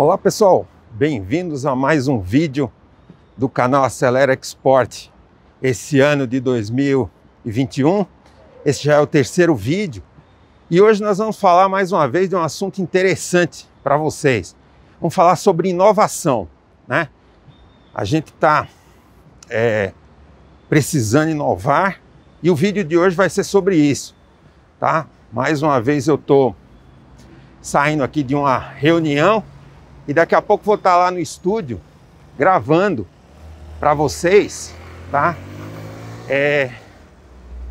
Olá pessoal, bem-vindos a mais um vídeo do canal Acelera Export. Esse ano de 2021, esse já é o terceiro vídeo e hoje nós vamos falar mais uma vez de um assunto interessante para vocês. Vamos falar sobre inovação, né? A gente está é, precisando inovar e o vídeo de hoje vai ser sobre isso, tá? Mais uma vez eu estou saindo aqui de uma reunião e daqui a pouco vou estar lá no estúdio gravando para vocês, tá? É,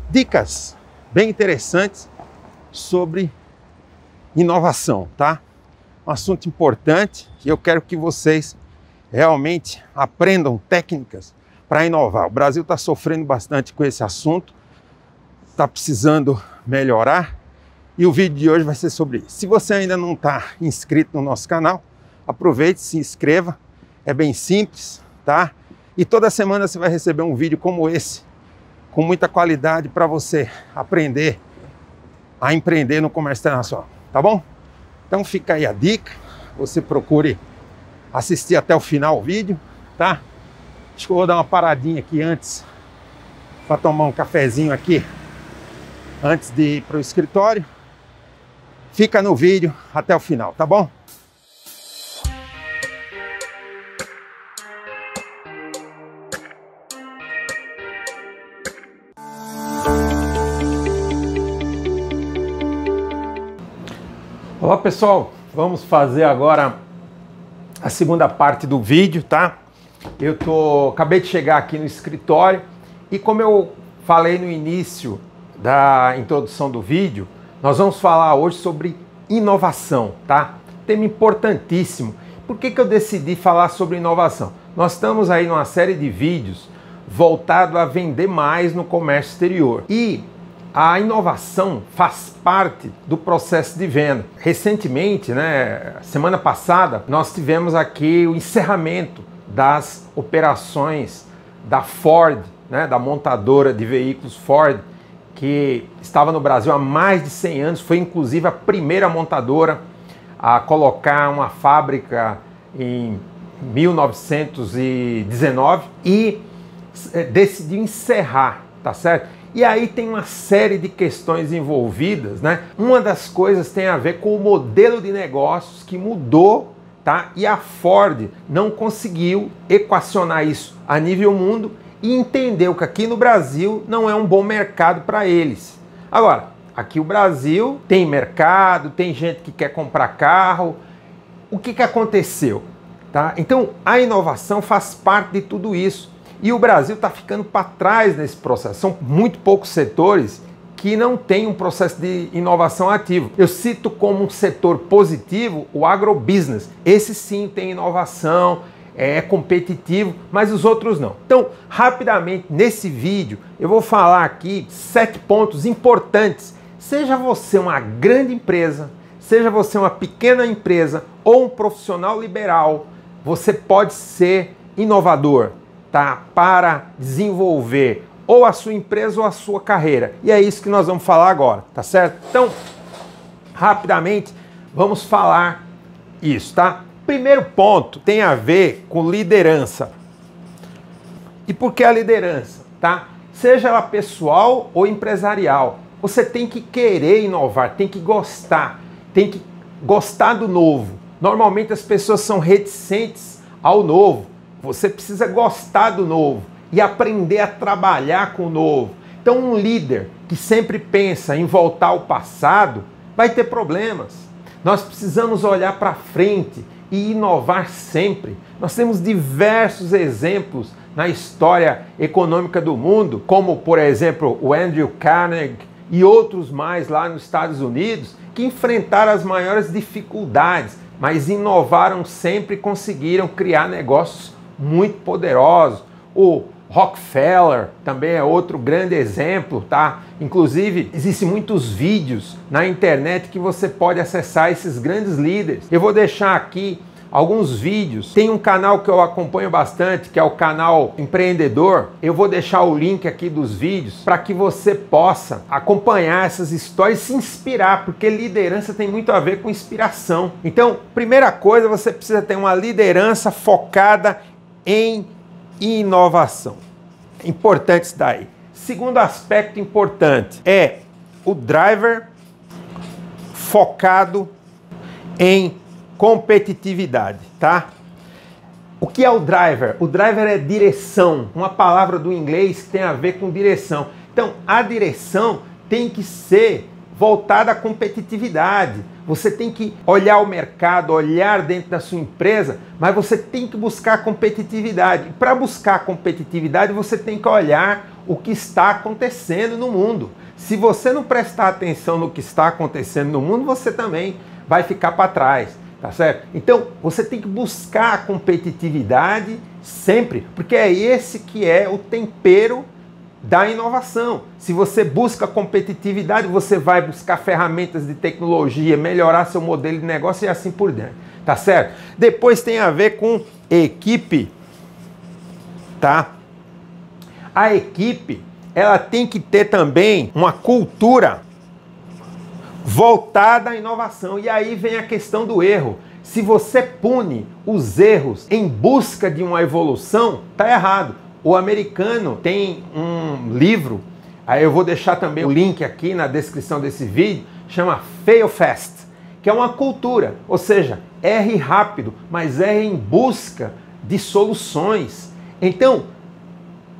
dicas bem interessantes sobre inovação, tá? Um assunto importante e eu quero que vocês realmente aprendam técnicas para inovar. O Brasil está sofrendo bastante com esse assunto, está precisando melhorar e o vídeo de hoje vai ser sobre isso. Se você ainda não está inscrito no nosso canal, aproveite, se inscreva, é bem simples, tá? E toda semana você vai receber um vídeo como esse, com muita qualidade para você aprender a empreender no comércio internacional, tá bom? Então fica aí a dica, você procure assistir até o final o vídeo, tá? Acho que eu vou dar uma paradinha aqui antes para tomar um cafezinho aqui antes de ir para o escritório. Fica no vídeo até o final, tá bom? Olá pessoal, vamos fazer agora a segunda parte do vídeo, tá? Eu tô acabei de chegar aqui no escritório e como eu falei no início da introdução do vídeo, nós vamos falar hoje sobre inovação, tá? Tema importantíssimo. Por que, que eu decidi falar sobre inovação? Nós estamos aí numa série de vídeos voltado a vender mais no comércio exterior. E a inovação faz parte do processo de venda. Recentemente, né, semana passada, nós tivemos aqui o encerramento das operações da Ford, né, da montadora de veículos Ford, que estava no Brasil há mais de 100 anos, foi inclusive a primeira montadora a colocar uma fábrica em 1919 e eh, decidiu encerrar, tá certo? E aí tem uma série de questões envolvidas, né? Uma das coisas tem a ver com o modelo de negócios que mudou, tá? E a Ford não conseguiu equacionar isso a nível mundo e entendeu que aqui no Brasil não é um bom mercado para eles. Agora, aqui o Brasil tem mercado, tem gente que quer comprar carro. O que, que aconteceu? Tá? Então, a inovação faz parte de tudo isso. E o Brasil está ficando para trás nesse processo. São muito poucos setores que não têm um processo de inovação ativo. Eu cito como um setor positivo o agrobusiness. Esse sim tem inovação, é competitivo, mas os outros não. Então, rapidamente, nesse vídeo, eu vou falar aqui sete pontos importantes. Seja você uma grande empresa, seja você uma pequena empresa ou um profissional liberal, você pode ser inovador tá? Para desenvolver ou a sua empresa ou a sua carreira. E é isso que nós vamos falar agora, tá certo? Então, rapidamente, vamos falar isso, tá? Primeiro ponto tem a ver com liderança. E por que a liderança, tá? Seja ela pessoal ou empresarial, você tem que querer inovar, tem que gostar, tem que gostar do novo. Normalmente as pessoas são reticentes ao novo, você precisa gostar do novo e aprender a trabalhar com o novo. Então, um líder que sempre pensa em voltar ao passado vai ter problemas. Nós precisamos olhar para frente e inovar sempre. Nós temos diversos exemplos na história econômica do mundo, como por exemplo o Andrew Carnegie e outros mais lá nos Estados Unidos, que enfrentaram as maiores dificuldades, mas inovaram sempre e conseguiram criar negócios muito poderosos. O Rockefeller também é outro grande exemplo, tá? Inclusive, existem muitos vídeos na internet que você pode acessar esses grandes líderes. Eu vou deixar aqui alguns vídeos. Tem um canal que eu acompanho bastante, que é o canal Empreendedor. Eu vou deixar o link aqui dos vídeos para que você possa acompanhar essas histórias e se inspirar, porque liderança tem muito a ver com inspiração. Então, primeira coisa, você precisa ter uma liderança focada em inovação. Importante isso daí. Segundo aspecto importante é o driver focado em competitividade, tá? O que é o driver? O driver é direção, uma palavra do inglês que tem a ver com direção. Então, a direção tem que ser voltada à competitividade. Você tem que olhar o mercado, olhar dentro da sua empresa, mas você tem que buscar competitividade. Para buscar competitividade, você tem que olhar o que está acontecendo no mundo. Se você não prestar atenção no que está acontecendo no mundo, você também vai ficar para trás, tá certo? Então, você tem que buscar competitividade sempre, porque é esse que é o tempero da inovação. Se você busca competitividade, você vai buscar ferramentas de tecnologia, melhorar seu modelo de negócio e assim por diante, tá certo? Depois tem a ver com equipe, tá? A equipe, ela tem que ter também uma cultura voltada à inovação. E aí vem a questão do erro. Se você pune os erros em busca de uma evolução, tá errado. O americano tem um livro, aí eu vou deixar também o link aqui na descrição desse vídeo, chama Fail Fast, que é uma cultura, ou seja, erre rápido, mas erre em busca de soluções. Então,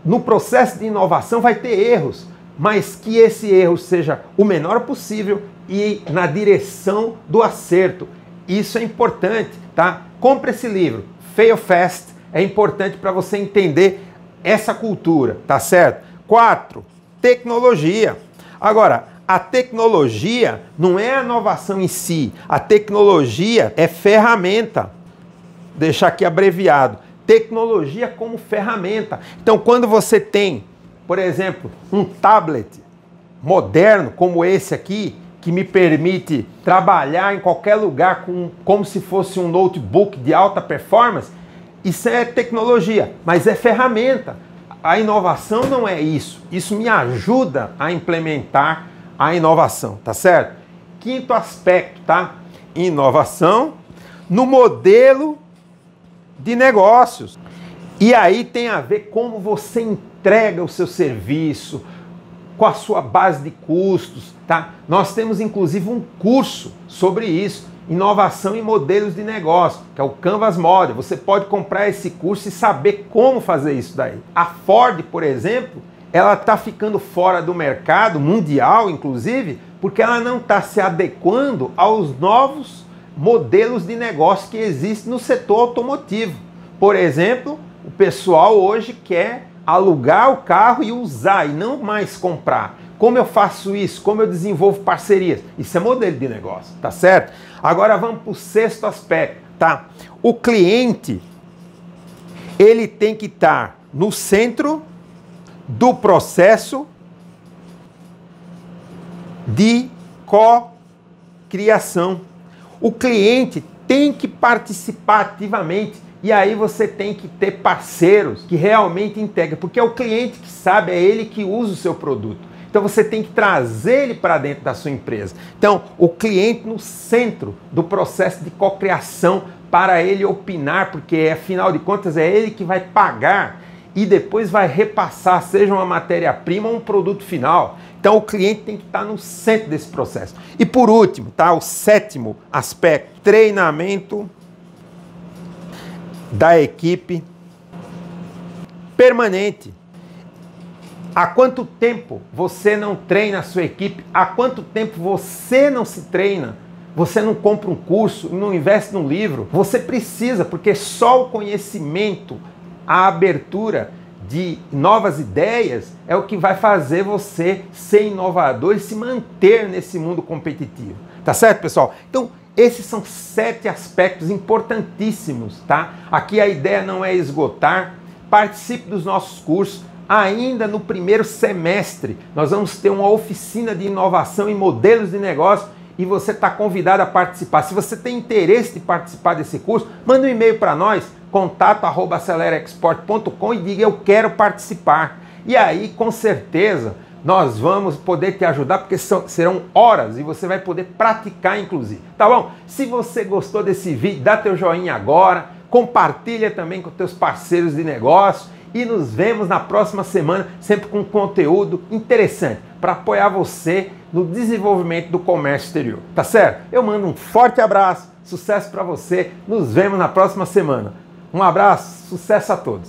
no processo de inovação vai ter erros, mas que esse erro seja o menor possível e na direção do acerto. Isso é importante, tá? Compre esse livro, Fail Fast, é importante para você entender essa cultura, tá certo? Quatro, tecnologia. Agora, a tecnologia não é a inovação em si, a tecnologia é ferramenta. Vou deixar aqui abreviado. Tecnologia como ferramenta. Então, quando você tem, por exemplo, um tablet moderno como esse aqui, que me permite trabalhar em qualquer lugar com, como se fosse um notebook de alta performance, isso é tecnologia, mas é ferramenta. A inovação não é isso. Isso me ajuda a implementar a inovação, tá certo? Quinto aspecto, tá? Inovação no modelo de negócios. E aí tem a ver como você entrega o seu serviço, com a sua base de custos, tá? Nós temos inclusive um curso sobre isso, inovação em modelos de negócio, que é o Canvas Model. Você pode comprar esse curso e saber como fazer isso daí. A Ford, por exemplo, ela está ficando fora do mercado mundial, inclusive, porque ela não está se adequando aos novos modelos de negócio que existem no setor automotivo. Por exemplo, o pessoal hoje quer alugar o carro e usar e não mais comprar. Como eu faço isso? Como eu desenvolvo parcerias? Isso é modelo de negócio, tá certo? Agora vamos para o sexto aspecto, tá? O cliente ele tem que estar no centro do processo de co-criação. O cliente tem que participar ativamente e aí você tem que ter parceiros que realmente integram, porque é o cliente que sabe, é ele que usa o seu produto. Então você tem que trazer ele para dentro da sua empresa. Então, o cliente no centro do processo de cocriação para ele opinar, porque afinal de contas é ele que vai pagar e depois vai repassar, seja uma matéria-prima ou um produto final. Então o cliente tem que estar no centro desse processo. E por último, tá, o sétimo aspecto, treinamento da equipe permanente. Há quanto tempo você não treina a sua equipe? Há quanto tempo você não se treina? Você não compra um curso, não investe num livro? Você precisa, porque só o conhecimento, a abertura de novas ideias é o que vai fazer você ser inovador e se manter nesse mundo competitivo. Tá certo, pessoal? Então, esses são sete aspectos importantíssimos, tá? Aqui a ideia não é esgotar. Participe dos nossos cursos. Ainda no primeiro semestre, nós vamos ter uma oficina de inovação em modelos de negócio e você está convidado a participar. Se você tem interesse de participar desse curso, manda um e-mail para nós, contato@acelereexport.com e diga eu quero participar. E aí, com certeza, nós vamos poder te ajudar porque são, serão horas e você vai poder praticar inclusive, tá bom? Se você gostou desse vídeo, dá teu joinha agora, compartilha também com teus parceiros de negócio e nos vemos na próxima semana, sempre com conteúdo interessante para apoiar você no desenvolvimento do comércio exterior. Tá certo? Eu mando um forte abraço, sucesso para você. Nos vemos na próxima semana. Um abraço, sucesso a todos.